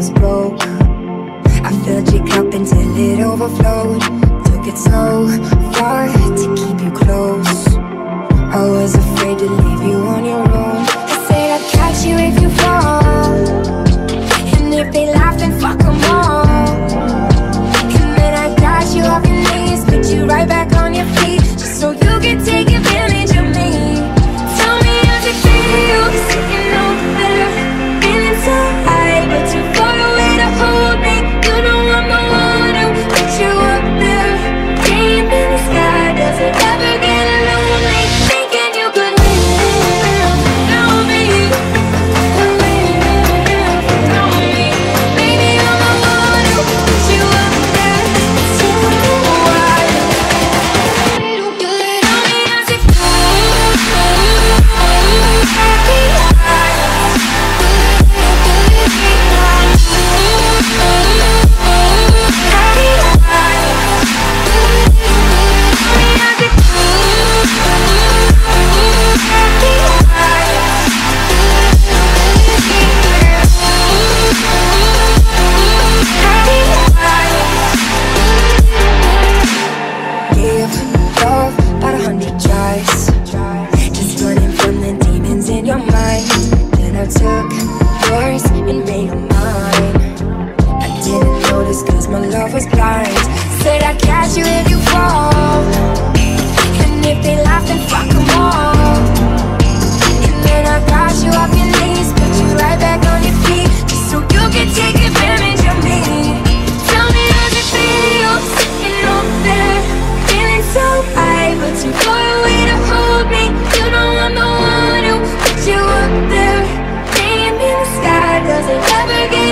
was broke I filled your cup until it overflowed. Took it slow Just running from the demons in your mind. Then I took Does it ever get